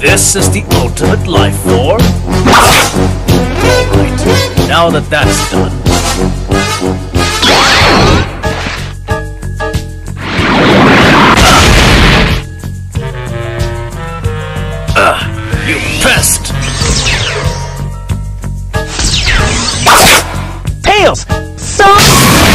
This is the ultimate life form? Alright, now that that's done, deals.